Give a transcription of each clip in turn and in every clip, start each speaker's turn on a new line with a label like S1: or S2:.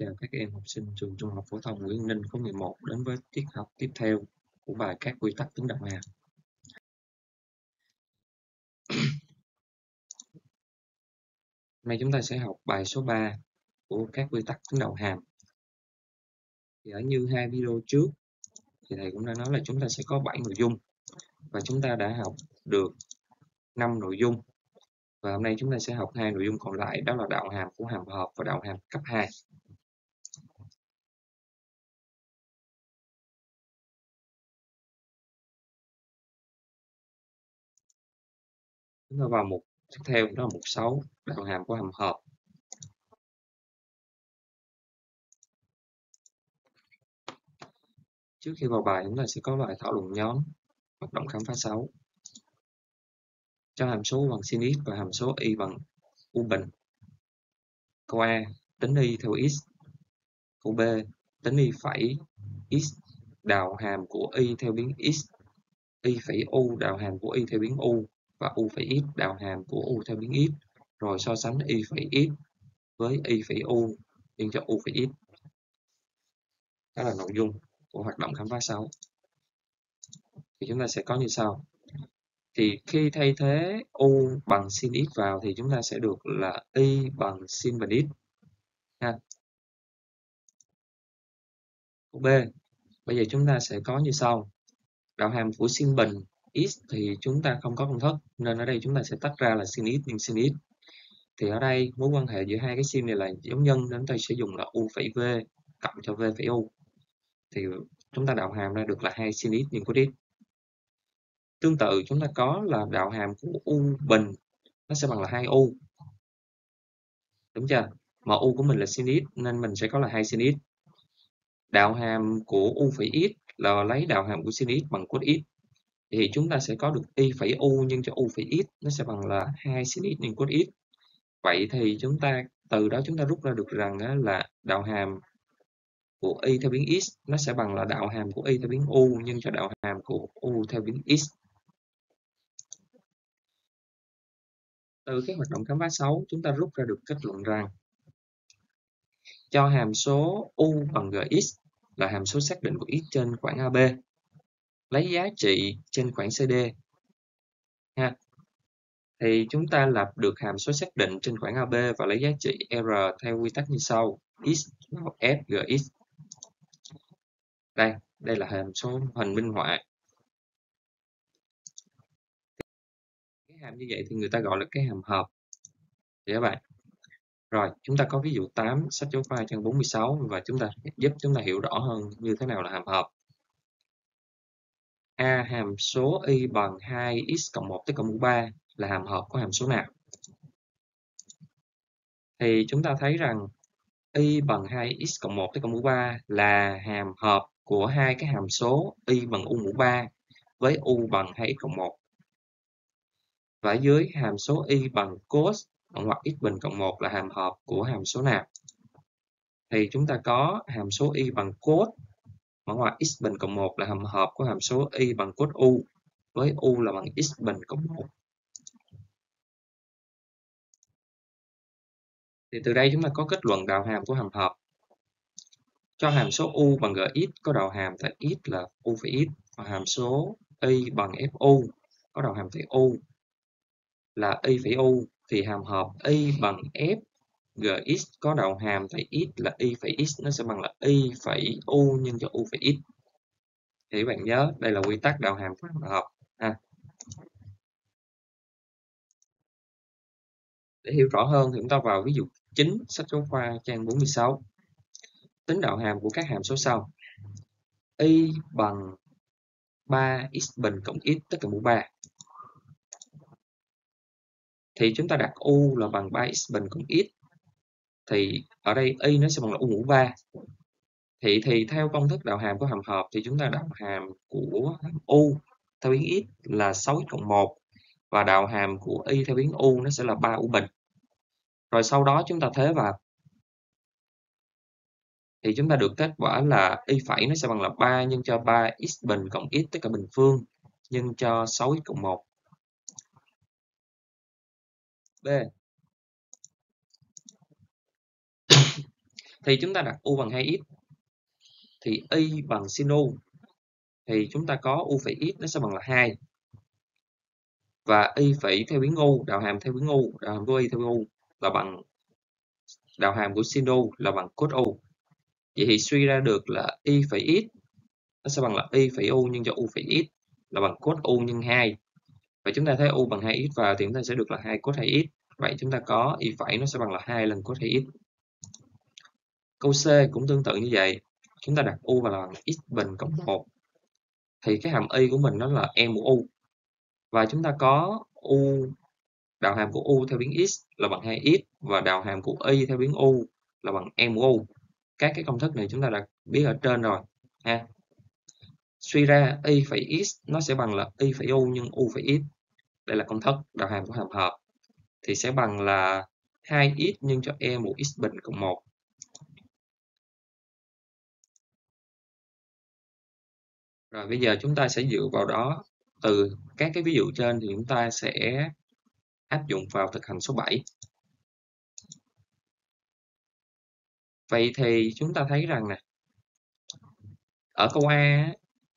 S1: Chào các em học sinh trường Trung học phổ thông Nguyễn Ninh khối 11 đến với tiết học tiếp theo của bài các quy tắc tính đầu hàm. Hôm nay chúng ta sẽ học bài số 3 của các quy tắc tính đầu hàm. Thì ở như hai video trước, thì thầy cũng đã nói là chúng ta sẽ có 7 nội dung và chúng ta đã học được 5 nội dung. Và hôm nay chúng ta sẽ học hai nội dung còn lại, đó là đạo hàm của hàm hợp và đạo hàm cấp 2. Chúng ta vào mục tiếp theo đó là mục 6, đạo hàm của hàm hợp. Trước khi vào bài chúng ta sẽ có bài thảo luận nhóm, hoạt động khám phá 6. Cho hàm số bằng sin x và hàm số y bằng u bình. Câu A, tính y theo x. Câu B, tính y phẩy x đào hàm của y theo biến x. y phẩy u đào hàm của y theo biến u và u phẩy x đạo hàm của u theo biến x, rồi so sánh y phẩy x với y phẩy u nhân cho u phẩy x. Đó là nội dung của hoạt động khám phá 6 thì chúng ta sẽ có như sau. Thì khi thay thế u bằng sin x vào thì chúng ta sẽ được là y bằng sin bình x, ha. B. Bây giờ chúng ta sẽ có như sau. Đạo hàm của sin bình x thì chúng ta không có công thức, nên ở đây chúng ta sẽ tách ra là sin x nhân sin x thì ở đây mối quan hệ giữa hai cái sin này là dấu nhân, nên tôi sẽ dùng là u phẩy v cộng cho v phẩy u. Thì chúng ta đạo hàm ra được là hai sin x nhân cos x. Tương tự, chúng ta có là đạo hàm của u bình, nó sẽ bằng là hai u. Đúng chưa? Mà u của mình là sin x nên mình sẽ có là hai sin x đạo hàm của u phẩy x là lấy đạo hàm của sin x bằng cos x thì chúng ta sẽ có được y phẩy u nhân cho u phẩy x, nó sẽ bằng là 2 sin x nhân cos x. Vậy thì chúng ta, từ đó chúng ta rút ra được rằng là đạo hàm của y theo biến x, nó sẽ bằng là đạo hàm của y theo biến u nhân cho đạo hàm của u theo biến x. Từ cái hoạt động khám phá 6 chúng ta rút ra được kết luận rằng cho hàm số u bằng gx là hàm số xác định của x trên khoảng AB lấy giá trị trên khoảng CD ha. Thì chúng ta lập được hàm số xác định trên khoảng AB và lấy giá trị R theo quy tắc như sau, x f gx đây đây là hàm số hình minh họa. Cái hàm như vậy thì người ta gọi là cái hàm hợp. Thì các bạn. Rồi, chúng ta có ví dụ 8 sách giáo khoa trang 46 và chúng ta giúp chúng ta hiểu rõ hơn như thế nào là hàm hợp. A hàm số y bằng 2x cộng 1 tới cộng mũ 3 là hàm hợp của hàm số nào? Thì chúng ta thấy rằng y bằng 2x cộng 1 tới cộng mũ 3 là hàm hợp của hai cái hàm số y bằng u mũ 3 với u bằng 2x cộng 1. Và dưới hàm số y bằng cos hoặc x bình cộng 1 là hàm hợp của hàm số nào? Thì chúng ta có hàm số y bằng cos mã ngoặc x bình cộng 1 là hàm hợp của hàm số y bằng cos u, với u là bằng x bình cộng 1. Thì từ đây chúng ta có kết luận đạo hàm của hàm hợp. Cho hàm số u bằng gx có đạo hàm tại x là u phẩy x, và hàm số y bằng fu có đạo hàm tại u là y phẩy u, thì hàm hợp y bằng f gx có đầu hàm tại x là y phẩy x, nó sẽ bằng là y phẩy u nhân cho u phẩy x. Thì bạn nhớ, đây là quy tắc đầu hàm của hàm hợp, ha. để hiểu rõ hơn thì chúng ta vào ví dụ chính, sách giáo khoa, trang 46 tính đạo hàm của các hàm số sau. Y bằng 3x bình cộng x tất cả mũ 3 thì chúng ta đặt u là bằng 3x bình cộng x thì ở đây y nó sẽ bằng là u mũ 3 thì thì theo công thức đạo hàm của hàm hợp thì chúng ta đạo hàm của u theo biến x là 6x cộng 1 và đạo hàm của y theo biến u nó sẽ là 3 u bình. Rồi sau đó chúng ta thế vào. Thì chúng ta được kết quả là y phẩy nó sẽ bằng là 3 nhân cho 3x bình cộng x tất cả bình phương, nhân cho 6x cộng 1 B. thì chúng ta đặt u bằng 2x thì y bằng sin u thì chúng ta có u phẩy x nó sẽ bằng là 2 và y phẩy theo biến u đạo hàm theo biến u đạo hàm của y theo biến u là bằng, đạo hàm của sin u là bằng cos u vậy thì suy ra được là y phẩy x nó sẽ bằng là y phẩy u nhân cho u phẩy x là bằng cos u nhân 2 và chúng ta thấy u bằng 2x vào thì chúng ta sẽ được là 2 cos 2x vậy chúng ta có y phẩy nó sẽ bằng là 2 lần cos 2x câu C cũng tương tự như vậy. Chúng ta đặt u vào là x bình cộng 1 thì cái hàm y của mình nó là e mũ u. Và chúng ta có u đạo hàm của u theo biến x là bằng 2x và đạo hàm của y theo biến u là bằng e mũ u. Các cái công thức này chúng ta đã biết ở trên rồi ha. Suy ra y phẩy x nó sẽ bằng là y phẩy u nhân u phẩy x. Đây là công thức đạo hàm của hàm hợp. Thì sẽ bằng là 2x nhân cho e mũ x bình cộng 1 Rồi bây giờ chúng ta sẽ dựa vào đó từ các cái ví dụ trên thì chúng ta sẽ áp dụng vào thực hành số 7. Vậy thì chúng ta thấy rằng nè, ở câu A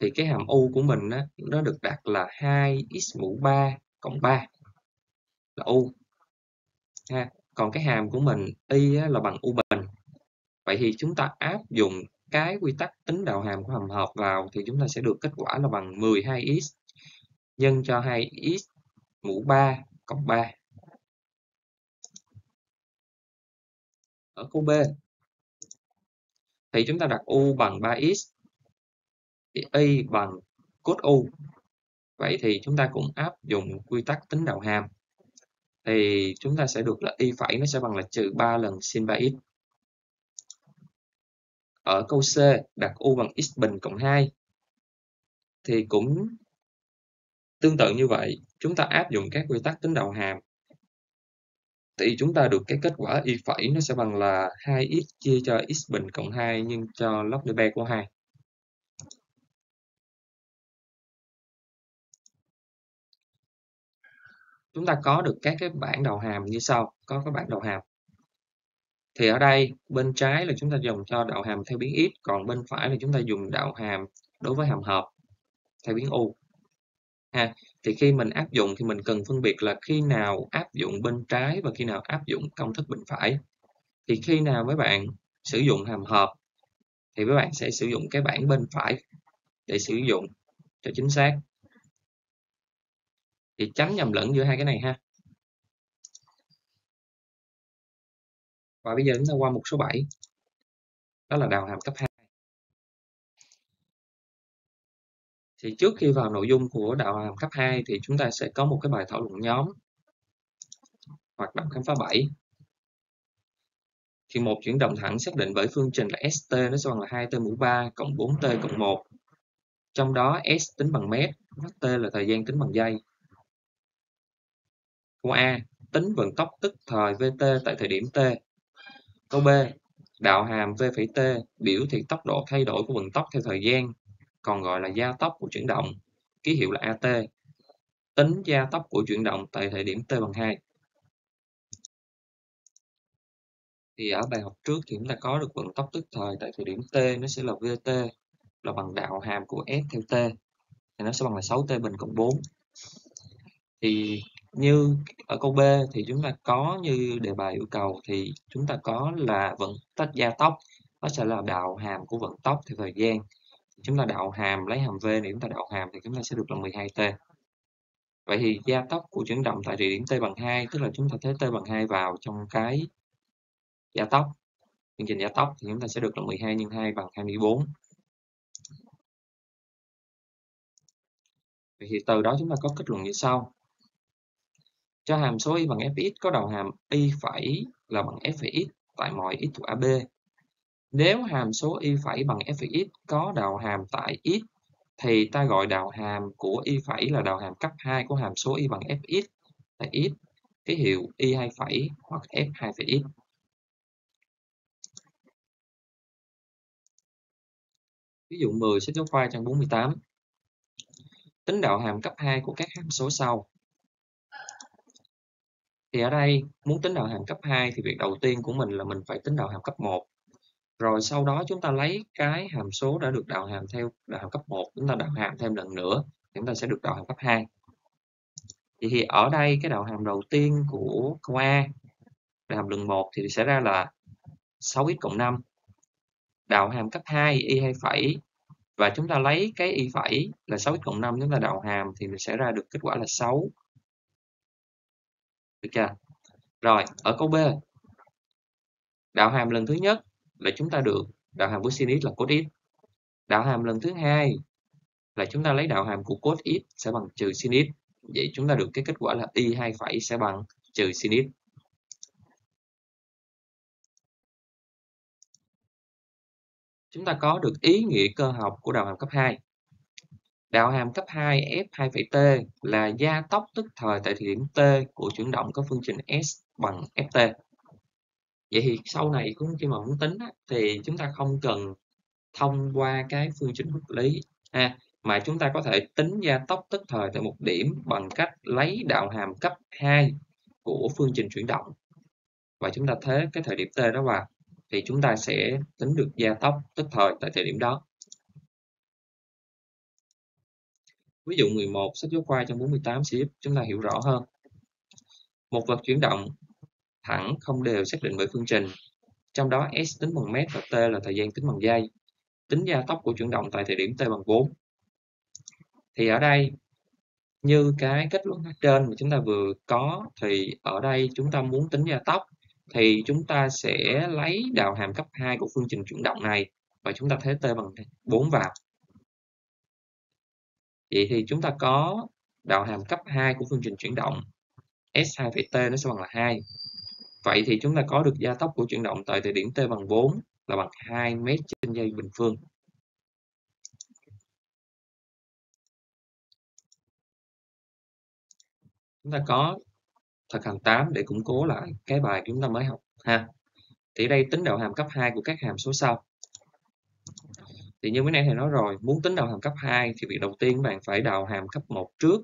S1: thì cái hàm u của mình á, nó được đặt là 2x mũ 3 cộng 3 là u. Ha. Còn cái hàm của mình y á, là bằng u bình. Vậy thì chúng ta áp dụng cái quy tắc tính đạo hàm của hàm hợp vào thì chúng ta sẽ được kết quả là bằng 12x nhân cho 2x mũ 3 cộng 3. Ở câu B thì chúng ta đặt u bằng 3x thì y bằng cos u. Vậy thì chúng ta cũng áp dụng quy tắc tính đạo hàm. Thì chúng ta sẽ được là y phẩy nó sẽ bằng là trừ 3 lần sin 3x. Ở câu C đặt u bằng x bình cộng 2 thì cũng tương tự như vậy. Chúng ta áp dụng các quy tắc tính đạo hàm thì chúng ta được cái kết quả y phẩy nó sẽ bằng là 2x chia cho x bình cộng 2 nhân cho log d của 2. Chúng ta có được các cái bảng đầu hàm như sau, có các bảng đầu hàm. Thì ở đây bên trái là chúng ta dùng cho đạo hàm theo biến x, còn bên phải là chúng ta dùng đạo hàm đối với hàm hợp theo biến u. Ha, thì khi mình áp dụng thì mình cần phân biệt là khi nào áp dụng bên trái và khi nào áp dụng công thức bên phải. Thì khi nào mấy bạn sử dụng hàm hợp thì mấy bạn sẽ sử dụng cái bảng bên phải để sử dụng cho chính xác. Thì tránh nhầm lẫn giữa hai cái này ha. Và bây giờ chúng ta qua mục số 7. Đó là đào hàm cấp 2. Thì trước khi vào nội dung của đạo hàm cấp 2 thì chúng ta sẽ có một cái bài thảo luận nhóm hoạt động khám phá 7. Thì một chuyển động thẳng xác định bởi phương trình là ST nó sẽ bằng là 2T mũ 3 cộng 4T cộng 1. Trong đó S tính bằng mét, T là thời gian tính bằng giây. Câu A, tính vận tốc tức thời VT tại thời điểm T. Câu B, đạo hàm V phẩy T biểu thị tốc độ thay đổi của vận tốc theo thời gian còn gọi là gia tốc của chuyển động, ký hiệu là AT. Tính gia tốc của chuyển động tại thời điểm t bằng 2. Thì ở bài học trước thì chúng ta có được vận tốc tức thời tại thời điểm t nó sẽ là vt là bằng đạo hàm của s theo t thì nó sẽ bằng là 6t bình cộng 4. Thì như ở câu B thì chúng ta có như đề bài yêu cầu thì chúng ta có là vận tốc gia tốc. Nó sẽ là đạo hàm của vận tốc theo thời gian. Chúng ta đạo hàm lấy hàm v để chúng ta đạo hàm thì chúng ta sẽ được là 12t vậy thì gia tốc của chuyển động tại địa điểm t bằng 2 tức là chúng ta thế t bằng 2 vào trong cái gia tốc. Chương trình gia tốc thì chúng ta sẽ được là 12 nhân 2 bằng 24 vậy thì từ đó chúng ta có kết luận như sau cho hàm số y bằng fx có đầu hàm y phẩy là bằng f phẩy x tại mọi x thuộc AB nếu hàm số y phẩy bằng f(x) có đạo hàm tại x thì ta gọi đạo hàm của y phẩy là đạo hàm cấp 2 của hàm số y bằng fx tại x, ký hiệu y 2 phẩy hoặc f 2 phẩy x. Ví dụ 10 sách giáo khoa trang 48. Tính đạo hàm cấp 2 của các hàm số sau. Thì ở đây muốn tính đạo hàm cấp 2 thì việc đầu tiên của mình là mình phải tính đạo hàm cấp 1 rồi sau đó chúng ta lấy cái hàm số đã được đạo hàm theo đạo hàm cấp 1 chúng ta đạo hàm thêm lần nữa chúng ta sẽ được đạo hàm cấp 2 Thì, thì ở đây cái đạo hàm đầu tiên của câu A đạo hàm lần 1 thì sẽ ra là 6x cộng 5 đạo hàm cấp 2 y 2 phẩy và chúng ta lấy cái y phẩy là 6x cộng 5 chúng ta đạo hàm thì mình sẽ ra được kết quả là 6 được chưa? Rồi, ở câu B. Đạo hàm lần thứ nhất là chúng ta được đạo hàm của sin x là cos x đạo hàm lần thứ hai là chúng ta lấy đạo hàm của cos x sẽ bằng trừ sin x vậy chúng ta được cái kết quả là y 2 phẩy sẽ bằng trừ sin x chúng ta có được ý nghĩa cơ học của đạo hàm cấp 2. Đạo hàm cấp 2 f2,t là gia tốc tức thời tại thời điểm t của chuyển động có phương trình s bằng ft. Vậy thì sau này cũng khi mà muốn tính thì chúng ta không cần thông qua cái phương trình vật lý ha, mà chúng ta có thể tính gia tốc tức thời tại một điểm bằng cách lấy đạo hàm cấp 2 của phương trình chuyển động và chúng ta thế cái thời điểm t đó vào thì chúng ta sẽ tính được gia tốc tức thời tại thời điểm đó. Ví dụ 11 sách giáo khoa trong 48 sẽ giúp chúng ta hiểu rõ hơn. Một vật chuyển động thẳng không đều xác định bởi phương trình, trong đó s tính bằng mét và t là thời gian tính bằng giây. Tính gia tốc của chuyển động tại thời điểm t bằng 4. Thì ở đây như cái kết luận trên mà chúng ta vừa có thì ở đây chúng ta muốn tính gia tốc thì chúng ta sẽ lấy đạo hàm cấp 2 của phương trình chuyển động này và chúng ta thế t bằng 4 vào. Vậy thì chúng ta có đạo hàm cấp 2 của phương trình chuyển động S2,t nó sẽ bằng là 2. Vậy thì chúng ta có được gia tốc của chuyển động tại thời điểm t bằng 4 là bằng 2 m trên giây bình phương. Chúng ta có thực hành 8 để củng cố lại cái bài chúng ta mới học ha. Thì đây tính đạo hàm cấp 2 của các hàm số sau. Thì như mới nãy thầy nói rồi, muốn tính đầu hàm cấp 2 thì việc đầu tiên bạn phải đạo hàm cấp 1 trước.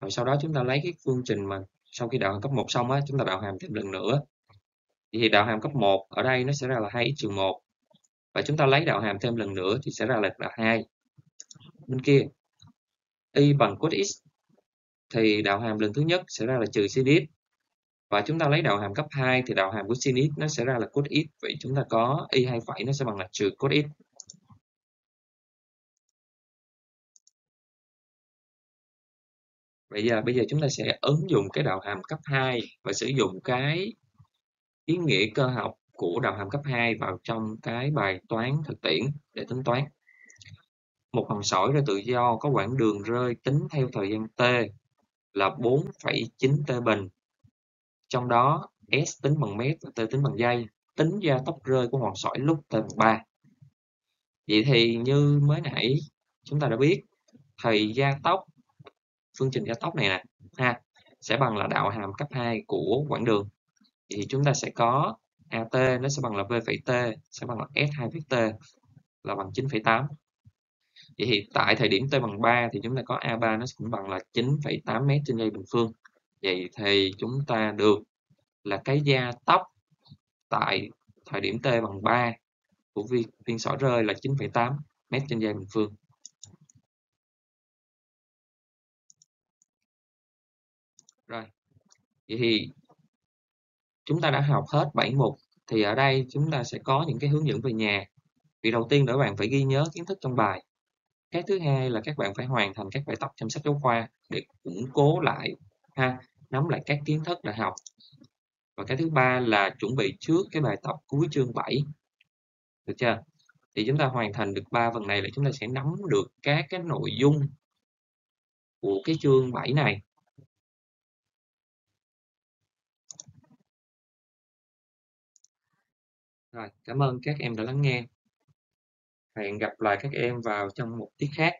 S1: Rồi sau đó chúng ta lấy cái phương trình mà sau khi đạo hàm cấp 1 xong á, chúng ta đạo hàm thêm lần nữa. Thì đạo hàm cấp 1 ở đây nó sẽ ra là 2x trừ 1. Và chúng ta lấy đạo hàm thêm lần nữa thì sẽ ra là, là 2. Bên kia, y bằng cos x thì đạo hàm lần thứ nhất sẽ ra là trừ sin x và chúng ta lấy đạo hàm cấp 2 thì đạo hàm của sin x nó sẽ ra là cos x vậy chúng ta có y 2 phẩy nó sẽ bằng là trừ cos x Bây giờ bây giờ chúng ta sẽ ứng dụng cái đạo hàm cấp 2 và sử dụng cái ý nghĩa cơ học của đạo hàm cấp 2 vào trong cái bài toán thực tiễn để tính toán. Một hòn sỏi rơi tự do có quãng đường rơi tính theo thời gian t là 4,9 t bình trong đó S tính bằng mét và T tính bằng giây, tính gia tốc rơi của hòn sỏi lúc T bằng 3. Vậy thì như mới nãy chúng ta đã biết, thời gia tốc, phương trình gia tốc này nè, ha, sẽ bằng là đạo hàm cấp 2 của quãng đường. Thì chúng ta sẽ có AT nó sẽ bằng là V phẩy T, sẽ bằng là S2 phẩy T là bằng 9,8. Vậy thì tại thời điểm T bằng 3 thì chúng ta có A3 nó cũng bằng là 9,8 m trên giây bình phương. Vậy thì chúng ta được là cái gia tốc tại thời điểm t bằng 3 của viên, viên sỏi rơi là 9,8 m trên giây bình phương. Rồi, vậy thì chúng ta đã học hết 7 mục. Thì ở đây chúng ta sẽ có những cái hướng dẫn về nhà. Việc đầu tiên là các bạn phải ghi nhớ kiến thức trong bài. Cái thứ hai là các bạn phải hoàn thành các bài tập trong sách giáo khoa để củng cố lại ha nắm lại các kiến thức đã học và cái thứ ba là chuẩn bị trước cái bài tập cuối chương 7 được chưa thì chúng ta hoàn thành được ba phần này là chúng ta sẽ nắm được các cái nội dung của cái chương 7 này rồi, cảm ơn các em đã lắng nghe. Hẹn gặp lại các em vào trong một tiết khác,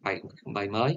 S1: bài bài mới.